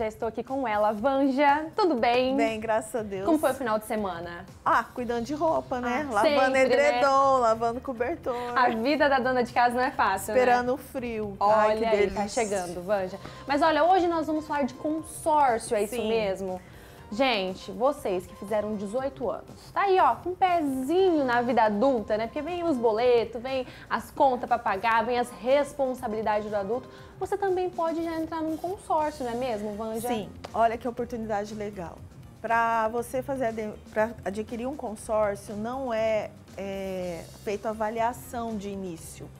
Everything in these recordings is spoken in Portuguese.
Já estou aqui com ela, Vanja. Tudo bem? Bem, graças a Deus. Como foi o final de semana? Ah, cuidando de roupa, né? Ah, lavando sempre, edredom, lavando cobertor. A vida da dona de casa não é fácil, Esperando né? o frio. Olha Ai, que aí, delícia. tá chegando, Vanja. Mas olha, hoje nós vamos falar de consórcio, é isso Sim. Gente, vocês que fizeram 18 anos, tá aí, ó, com um pezinho na vida adulta, né? Porque vem os boletos, vem as contas pra pagar, vem as responsabilidades do adulto. Você também pode já entrar num consórcio, não é mesmo, Vanja? Sim, olha que oportunidade legal. Para você fazer para adquirir um consórcio, não é, é feito avaliação de início.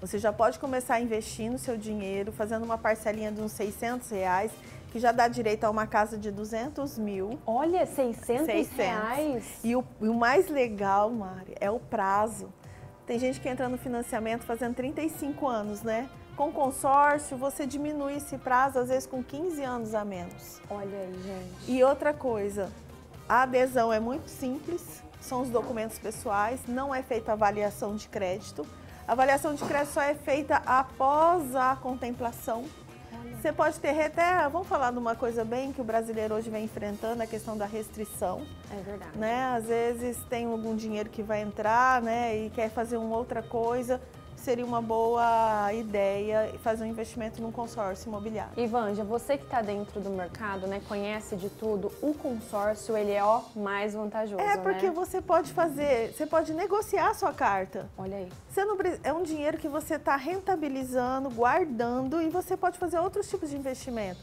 Você já pode começar investindo seu dinheiro, fazendo uma parcelinha de uns 600 reais, que já dá direito a uma casa de 200 mil. Olha, 600, 600. reais. E o, e o mais legal, Mari, é o prazo. Tem gente que entra no financiamento fazendo 35 anos, né? Com consórcio, você diminui esse prazo, às vezes com 15 anos a menos. Olha aí, gente. E outra coisa, a adesão é muito simples, são os documentos pessoais, não é feita avaliação de crédito. A avaliação de crédito só é feita após a contemplação. Você pode ter até, vamos falar de uma coisa bem que o brasileiro hoje vem enfrentando, a questão da restrição, É verdade. né? Às vezes tem algum dinheiro que vai entrar, né, e quer fazer uma outra coisa, seria uma boa ideia fazer um investimento num consórcio imobiliário. E Vanja, você que está dentro do mercado, né, conhece de tudo, o consórcio ele é ó mais vantajoso, É porque né? você pode fazer, você pode negociar a sua carta. Olha aí. Você não, é um dinheiro que você está rentabilizando, guardando e você pode fazer outros tipos de investimento.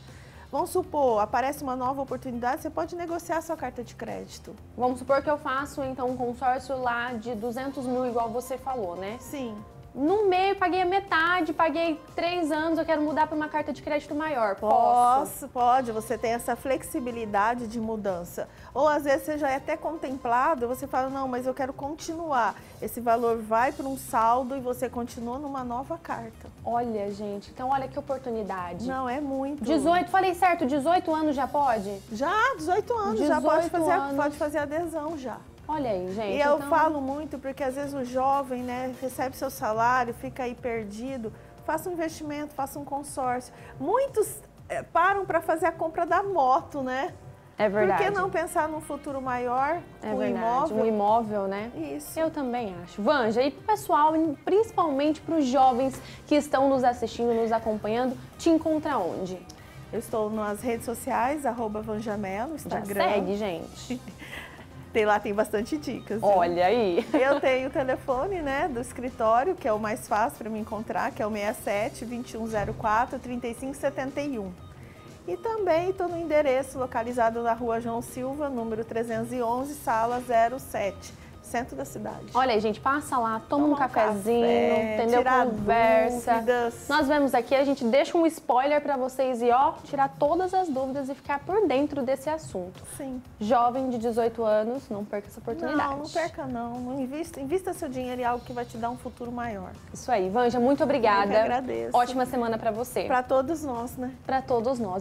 Vamos supor, aparece uma nova oportunidade, você pode negociar a sua carta de crédito. Vamos supor que eu faço então um consórcio lá de 200 mil, igual você falou, né? Sim. No meio paguei a metade, paguei três anos, eu quero mudar para uma carta de crédito maior. Posso? Posso, pode, você tem essa flexibilidade de mudança. Ou às vezes você já é até contemplado, você fala, não, mas eu quero continuar. Esse valor vai para um saldo e você continua numa nova carta. Olha, gente, então olha que oportunidade. Não, é muito. 18, falei certo, 18 anos já pode? Já, 18 anos, já 18 pode fazer, anos. pode fazer adesão já. Olha aí, gente. E eu então- falo muito porque às vezes o jovem, né, recebe seu salário, fica aí perdido. Faça um investimento, faça um consórcio. Muitos eh, param para fazer a compra da moto, né? É verdade. Por que não pensar num futuro maior, É um verdade. imóvel? Um imóvel, né? Isso. Eu também acho. Vanja, e pessoal, principalmente para os jovens que estão nos assistindo, nos acompanhando, te encontra onde? Eu estou nas redes sociais, arroba Vanjamelo, no Já Instagram. segue, gente. Tem lá, tem bastante dicas. Olha aí. Eu tenho o telefone, né, do escritório, que é o mais fácil para me encontrar, que é o 67 2104 3571. E também estou no endereço localizado na rua João Silva, número 311, sala 07, centro da cidade. Olha aí, gente, passa lá, toma Tomar um cafezinho, café, entendeu? Conversa. dúvidas. Nós vemos aqui, a gente deixa um spoiler para vocês e ó, tirar todas as dúvidas e ficar por dentro desse assunto. Sim. Jovem de 18 anos, não perca essa oportunidade. Não, não perca não. não invista, invista seu dinheiro em algo que vai te dar um futuro maior. Isso aí, Vanja, muito obrigada. Eu que agradeço. Ótima semana para você. Para todos nós, né? Para todos nós.